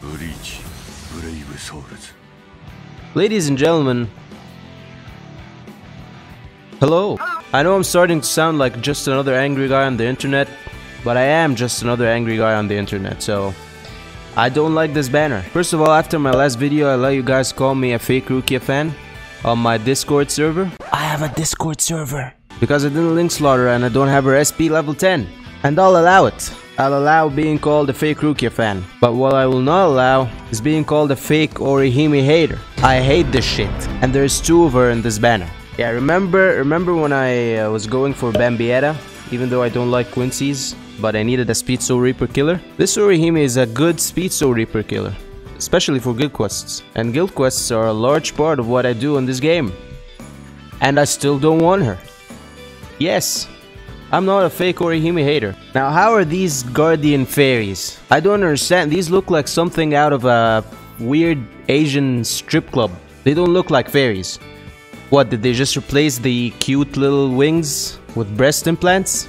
Brave souls. Ladies and gentlemen. Hello. I know I'm starting to sound like just another angry guy on the internet, but I am just another angry guy on the internet, so I don't like this banner. First of all, after my last video, I let you guys call me a fake Rukia fan on my Discord server. I have a Discord server. Because I didn't link slaughter and I don't have her SP level 10. And I'll allow it. I'll allow being called a fake Rukia fan. But what I will not allow is being called a fake Orihime hater. I hate this shit. And there's two of her in this banner. Yeah, remember remember when I uh, was going for Bambietta? Even though I don't like Quincy's, but I needed a Speed Soul Reaper killer? This Orihime is a good Speed Soul Reaper killer. Especially for guild quests. And guild quests are a large part of what I do in this game. And I still don't want her. Yes, I'm not a fake Orihime hater. Now, how are these guardian fairies? I don't understand. These look like something out of a weird Asian strip club. They don't look like fairies. What, did they just replace the cute little wings with breast implants?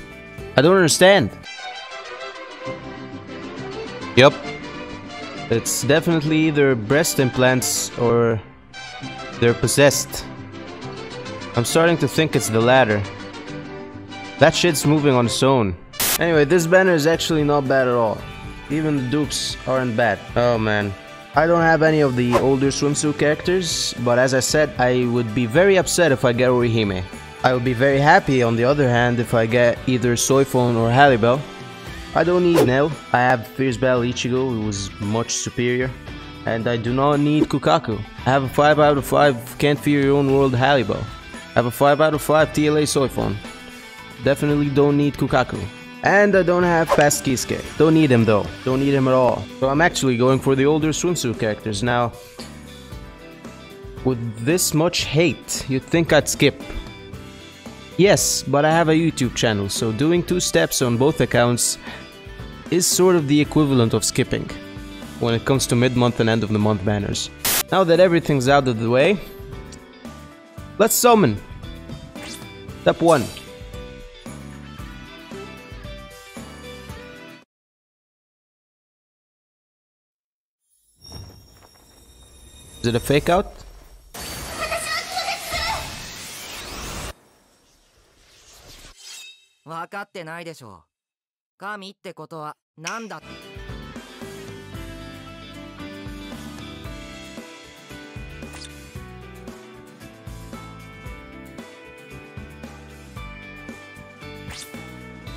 I don't understand. Yep. It's definitely either breast implants or they're possessed. I'm starting to think it's the latter. That shit's moving on its own. Anyway, this banner is actually not bad at all. Even the dupes aren't bad. Oh man. I don't have any of the older swimsuit characters, but as I said, I would be very upset if I get Orihime. I would be very happy on the other hand if I get either Soifon or Halibel. I don't need Nel, I have Fierce Battle Ichigo who is much superior. And I do not need Kukaku. I have a 5 out of 5 Can't Fear Your Own World Halibel. I have a 5 out of 5 TLA Soifon. Definitely don't need Kukaku. And I don't have past Kisuke. Don't need him though. Don't need him at all. So I'm actually going for the older swimsuit characters. Now, with this much hate, you'd think I'd skip. Yes, but I have a YouTube channel, so doing two steps on both accounts is sort of the equivalent of skipping when it comes to mid-month and end-of-the-month banners. Now that everything's out of the way, let's summon. Step 1. did a fake out?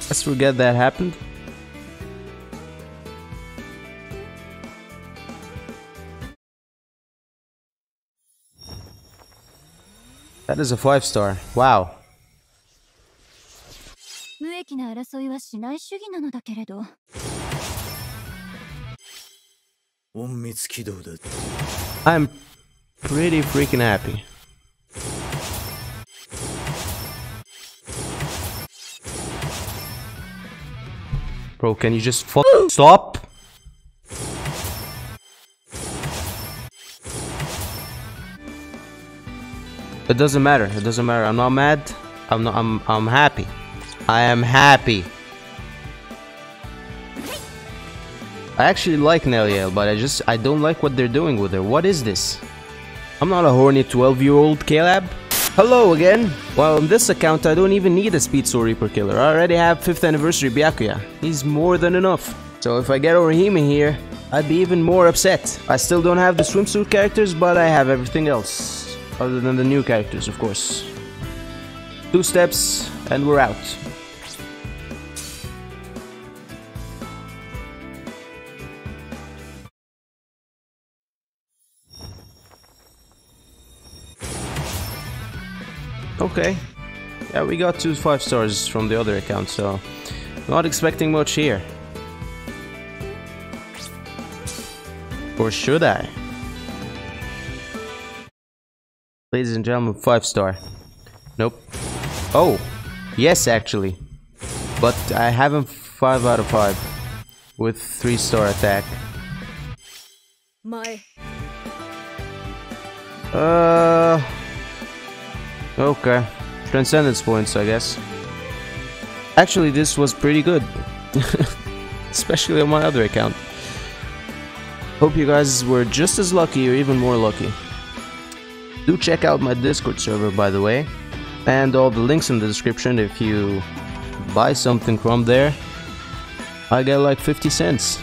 Let's forget that happened. That is a 5 star. Wow. 無益な争いはしない主義なのだけれど隠密起動だ I'm pretty freaking happy. Bro, can you just fuck stop? It doesn't matter. It doesn't matter. I'm not mad. I'm not. I'm. I'm happy. I am happy. I actually like Neliel, but I just I don't like what they're doing with her. What is this? I'm not a horny 12-year-old KLab. Hello again. Well, on this account, I don't even need a Speed Soul Reaper killer. I already have 5th anniversary Byakuya. He's more than enough. So if I get Orihime here, I'd be even more upset. I still don't have the swimsuit characters, but I have everything else. Other than the new characters, of course. Two steps, and we're out. Okay. Yeah, we got two five stars from the other account, so not expecting much here. Or should I? Ladies and gentlemen, five star. Nope. Oh, yes, actually. But I have him five out of five with three star attack. My. Uh. Okay. Transcendence points, I guess. Actually, this was pretty good. Especially on my other account. Hope you guys were just as lucky or even more lucky. Do check out my Discord server by the way. And all the links in the description if you buy something from there. I get like 50 cents.